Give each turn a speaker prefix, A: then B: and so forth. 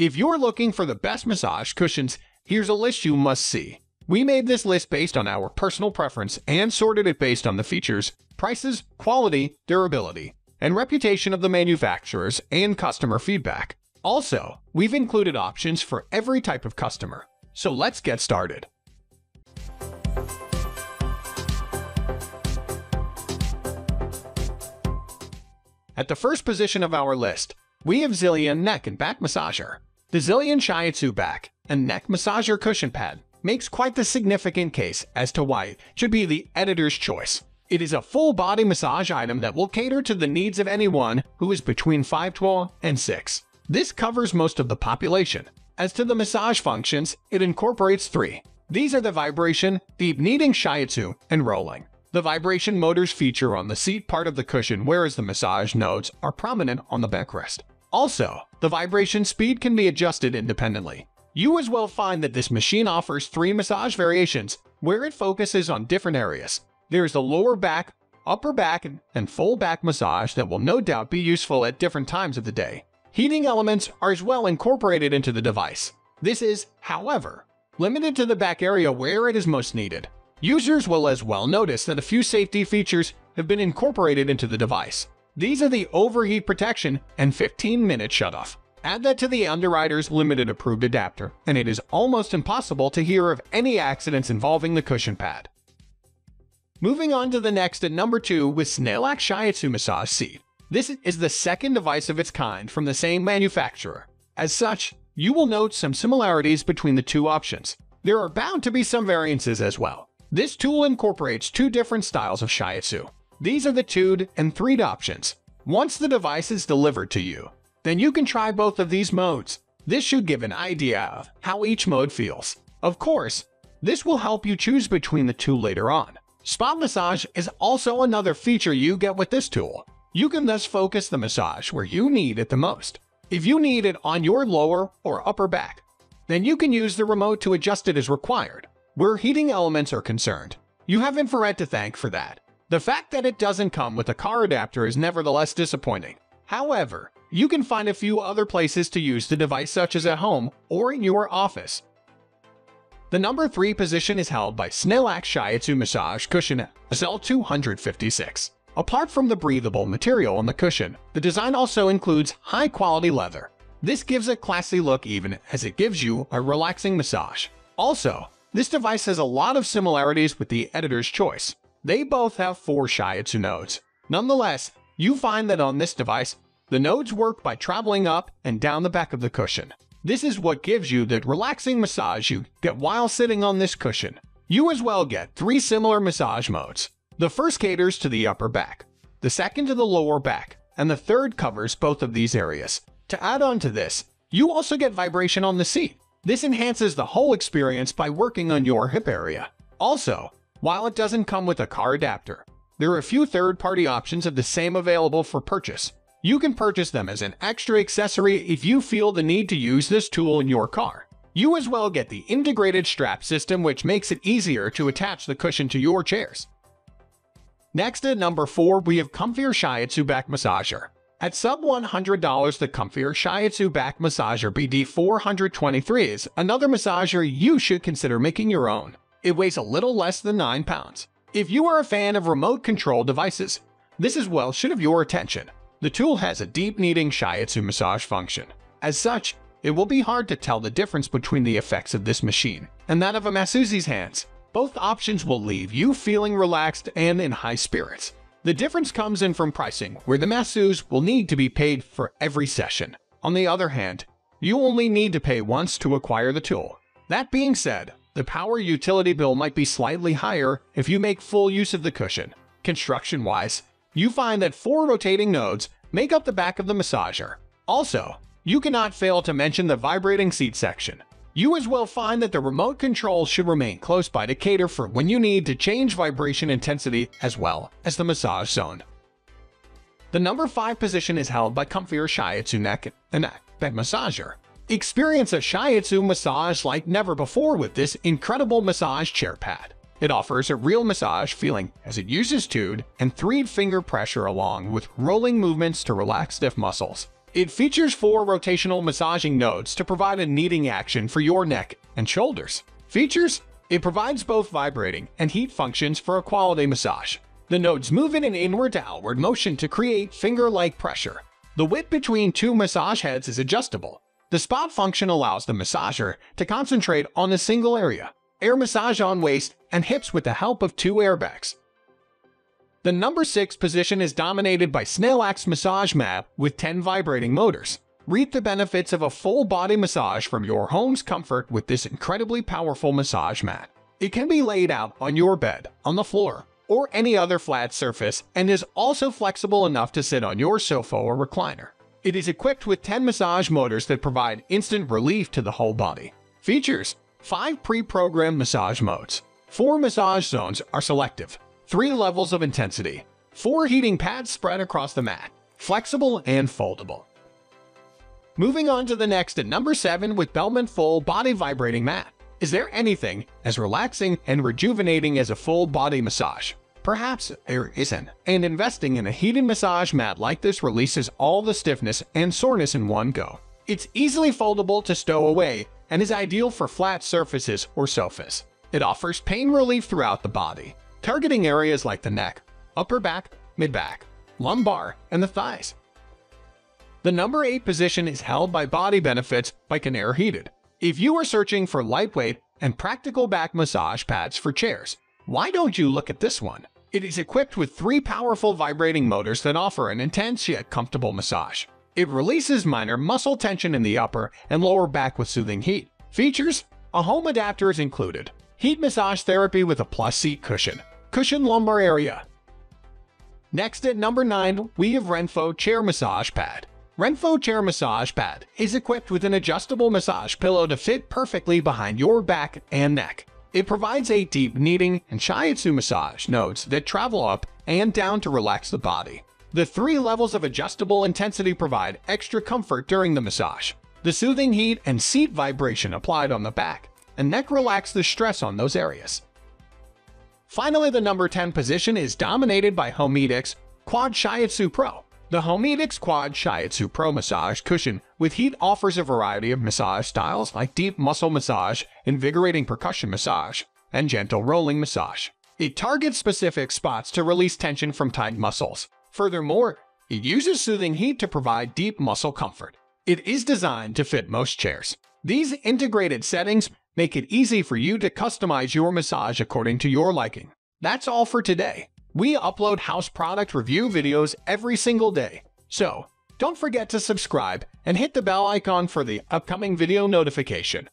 A: If you're looking for the best massage cushions, here's a list you must see. We made this list based on our personal preference and sorted it based on the features, prices, quality, durability, and reputation of the manufacturers and customer feedback. Also, we've included options for every type of customer. So let's get started. At the first position of our list, we have Zyllion Neck and Back Massager. The Zyllion Shiatsu Back and Neck Massager Cushion Pad makes quite the significant case as to why it should be the editor's choice. It is a full body massage item that will cater to the needs of anyone who is between 5'12 and 6. This covers most of the population. As to the massage functions, it incorporates three. These are the vibration, deep kneading shiatsu, and rolling. The vibration motors feature on the seat part of the cushion whereas the massage nodes are prominent on the backrest. Also, the vibration speed can be adjusted independently. You as well find that this machine offers three massage variations, where it focuses on different areas. There is the lower back, upper back, and full back massage that will no doubt be useful at different times of the day. Heating elements are as well incorporated into the device. This is, however, limited to the back area where it is most needed. Users will as well notice that a few safety features have been incorporated into the device. These are the overheat protection and 15-minute shutoff. Add that to the underwriter's limited approved adapter, and it is almost impossible to hear of any accidents involving the cushion pad. Moving on to the next at number 2 with Snailax Shiatsu Massage Seat. This is the second device of its kind from the same manufacturer. As such, you will note some similarities between the two options. There are bound to be some variances as well. This tool incorporates two different styles of Shiatsu. These are the 2 and 3 options. Once the device is delivered to you, then you can try both of these modes. This should give an idea of how each mode feels. Of course, this will help you choose between the two later on. Spot massage is also another feature you get with this tool. You can thus focus the massage where you need it the most. If you need it on your lower or upper back, then you can use the remote to adjust it as required. Where heating elements are concerned, you have infrared to thank for that. The fact that it doesn't come with a car adapter is nevertheless disappointing. However, you can find a few other places to use the device such as at home or in your office. The number 3 position is held by Snailax Shiatsu Massage Cushion SL256. Apart from the breathable material on the cushion, the design also includes high-quality leather. This gives a classy look even as it gives you a relaxing massage. Also, this device has a lot of similarities with the editor's choice. They both have four Shiatsu nodes. Nonetheless, you find that on this device, the nodes work by traveling up and down the back of the cushion. This is what gives you that relaxing massage you get while sitting on this cushion. You as well get three similar massage modes. The first caters to the upper back, the second to the lower back, and the third covers both of these areas. To add on to this, you also get vibration on the seat. This enhances the whole experience by working on your hip area. Also, while it doesn't come with a car adapter, there are a few third-party options of the same available for purchase. You can purchase them as an extra accessory if you feel the need to use this tool in your car. You as well get the integrated strap system which makes it easier to attach the cushion to your chairs. Next at number 4 we have Comfier Shiatsu Back Massager. At sub $100 the Comfier Shiatsu Back Massager BD423 is another massager you should consider making your own. It weighs a little less than 9 pounds. If you are a fan of remote control devices, this as well should have your attention. The tool has a deep kneading shiatsu massage function. As such, it will be hard to tell the difference between the effects of this machine and that of a masseuse's hands. Both options will leave you feeling relaxed and in high spirits. The difference comes in from pricing, where the masseuse will need to be paid for every session. On the other hand, you only need to pay once to acquire the tool. That being said, the power utility bill might be slightly higher if you make full use of the cushion. Construction-wise, you find that four rotating nodes make up the back of the massager. Also, you cannot fail to mention the vibrating seat section. You as well find that the remote control should remain close by to cater for when you need to change vibration intensity as well as the massage zone. The number 5 position is held by Comfier Shiatsu Neck and Neck Bed Massager. Experience a Shiatsu massage like never before with this incredible massage chair pad. It offers a real massage feeling as it uses 2 and 3 finger pressure along with rolling movements to relax stiff muscles. It features four rotational massaging nodes to provide a kneading action for your neck and shoulders. Features It provides both vibrating and heat functions for a quality massage. The nodes move in an inward to outward motion to create finger-like pressure. The width between two massage heads is adjustable. The spot function allows the massager to concentrate on a single area. Air massage on waist and hips with the help of two airbags. The number 6 position is dominated by Snailax Massage Mat with 10 vibrating motors. Reap the benefits of a full body massage from your home's comfort with this incredibly powerful massage mat. It can be laid out on your bed, on the floor, or any other flat surface and is also flexible enough to sit on your sofa or recliner. It is equipped with 10 massage motors that provide instant relief to the whole body. Features 5 pre-programmed massage modes. 4 massage zones are selective, three levels of intensity, four heating pads spread across the mat, flexible and foldable. Moving on to the next at number 7 with Belmint Full Body Vibrating Mat. Is there anything as relaxing and rejuvenating as a full body massage? Perhaps there isn't, and investing in a heated massage mat like this releases all the stiffness and soreness in one go. It's easily foldable to stow away and is ideal for flat surfaces or sofas. It offers pain relief throughout the body, targeting areas like the neck, upper back, mid-back, lumbar, and the thighs. The number 8 position is held by Body Benefits by Conair Heated. If you are searching for lightweight and practical back massage pads for chairs, why don't you look at this one? It is equipped with three powerful vibrating motors that offer an intense yet comfortable massage. It releases minor muscle tension in the upper and lower back with soothing heat. Features A home adapter is included. Heat massage therapy with a plus seat cushion. Cushion lumbar area. Next at number 9, we have RENPHO Chair Massage Pad. RENPHO Chair Massage Pad is equipped with an adjustable massage pillow to fit perfectly behind your back and neck. It provides a deep kneading and shiatsu massage nodes that travel up and down to relax the body. The three levels of adjustable intensity provide extra comfort during the massage. The soothing heat and seat vibration applied on the back and neck relax the stress on those areas. Finally, the number 10 position is dominated by Homedics Quad Shiatsu Pro. The Homedics Quad Shiatsu Pro Massage Cushion with heat offers a variety of massage styles like deep muscle massage, invigorating percussion massage, and gentle rolling massage. It targets specific spots to release tension from tight muscles. Furthermore, it uses soothing heat to provide deep muscle comfort. It is designed to fit most chairs. These integrated settings make it easy for you to customize your massage according to your liking. That's all for today. We upload house product review videos every single day, so don't forget to subscribe and hit the bell icon for the upcoming video notification.